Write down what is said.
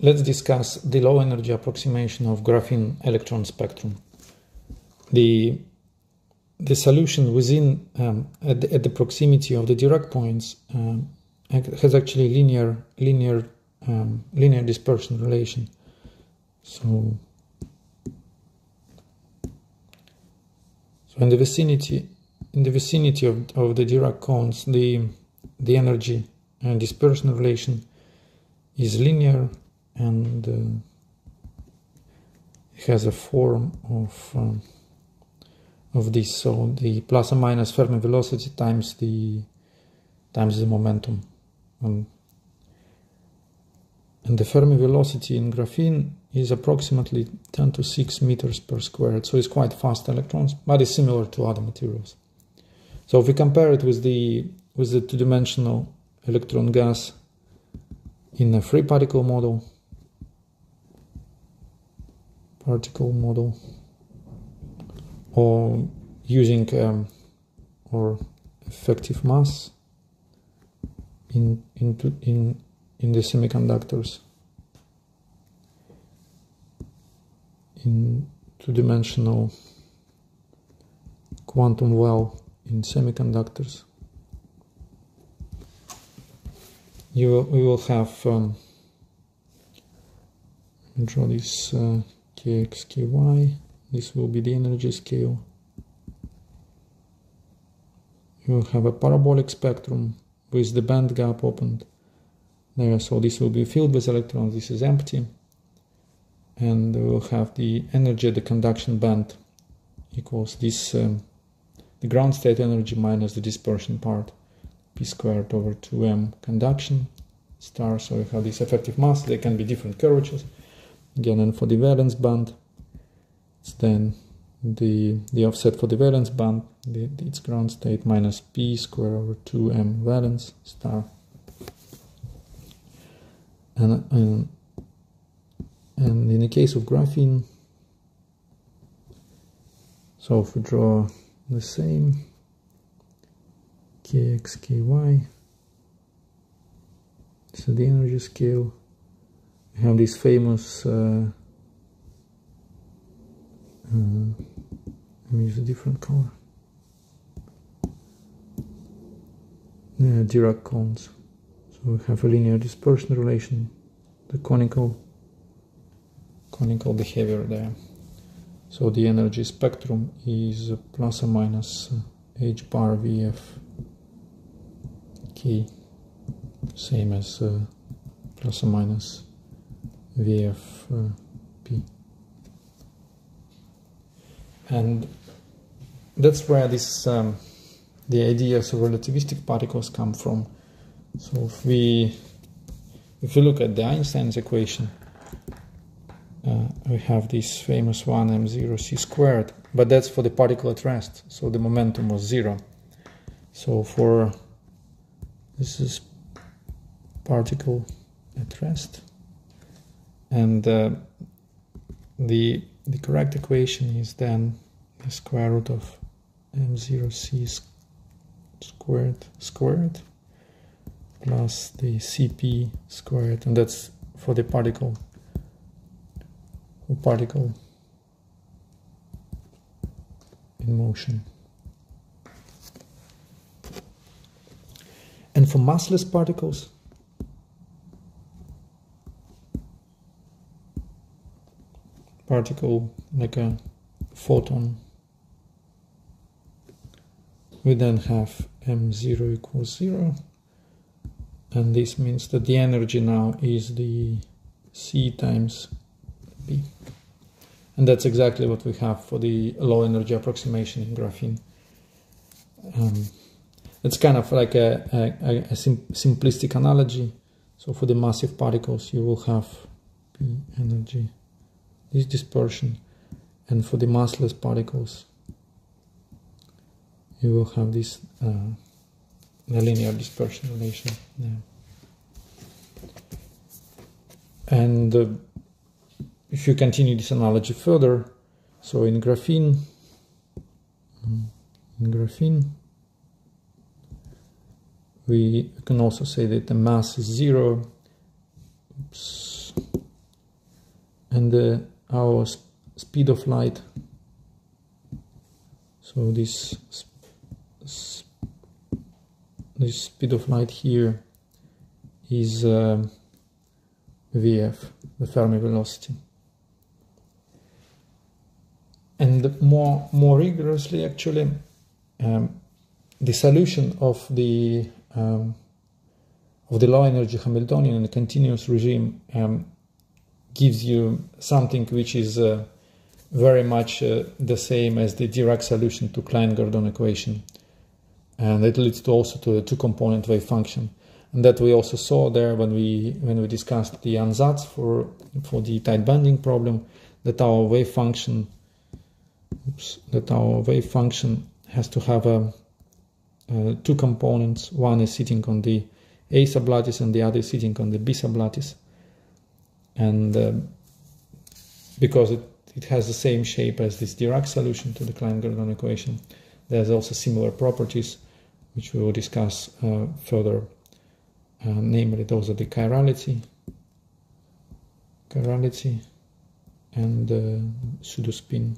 let's discuss the low energy approximation of graphene electron spectrum. The, the solution within, um, at, the, at, the, proximity of the Dirac points um, has actually linear, linear, um, linear dispersion relation. So, so in the vicinity, in the vicinity of, of the Dirac cones, the, the energy and dispersion relation is linear and uh, has a form of um, of this. So the plus or minus Fermi velocity times the times the momentum. Um, and the Fermi velocity in graphene is approximately 10 to 6 meters per squared so it's quite fast electrons but it's similar to other materials. So if we compare it with the with the two-dimensional electron gas in a free particle model particle model or using um, or effective mass in into in in the semiconductors. In two-dimensional quantum well in semiconductors. You will, we will have um, draw this uh, kx ky this will be the energy scale you will have a parabolic spectrum with the band gap opened there so this will be filled with electrons this is empty and we will have the energy at the conduction band equals this um, the ground state energy minus the dispersion part p squared over 2m conduction star. So you have this effective mass. They can be different curvatures. Again, and for the valence band, it's then the the offset for the valence band, the, its ground state minus p square over 2m valence star. And, and, and in the case of graphene, so if we draw the same kx, ky. So the energy scale, have this famous, uh, uh, let me use a different color, Dirac cones. So we have a linear dispersion relation, the conical, conical behavior there. So the energy spectrum is plus or minus h bar vf key same as uh, plus or minus VFP. Uh, and that's where this um, the ideas of relativistic particles come from. So if we if we look at the Einstein's equation, uh, we have this famous one m0 c squared, but that's for the particle at rest, so the momentum was zero. So for this is particle at rest and uh, the the correct equation is then the square root of m0c squared squared plus the cp squared. And that's for the particle particle in motion. And for massless particles, particle like a photon, we then have m0 equals 0 and this means that the energy now is the c times b. And that's exactly what we have for the low energy approximation in graphene. Um, it's kind of like a, a, a sim simplistic analogy. So for the massive particles, you will have P energy, this dispersion, and for the massless particles, you will have this uh, linear dispersion relation. Yeah. And uh, if you continue this analogy further, so in graphene, in graphene, we can also say that the mass is zero. Oops. and uh, our sp speed of light so this this speed of light here is uh, Vf, the Fermi velocity. And more, more rigorously, actually, um, the solution of the um, of the low energy Hamiltonian in a continuous regime um, gives you something which is uh, very much uh, the same as the Dirac solution to Klein-Gordon equation. And it leads to also to a two-component wave function. And that we also saw there when we when we discussed the ansatz for for the tight binding problem, that our wave function oops, that our wave function has to have a, uh, two components. One is sitting on the A sublattice and the other is sitting on the B sublattice. And uh, because it, it has the same shape as this Dirac solution to the Klein-Gordon equation, there's also similar properties which we will discuss uh, further. Uh, namely, those are the chirality, chirality and uh, pseudospin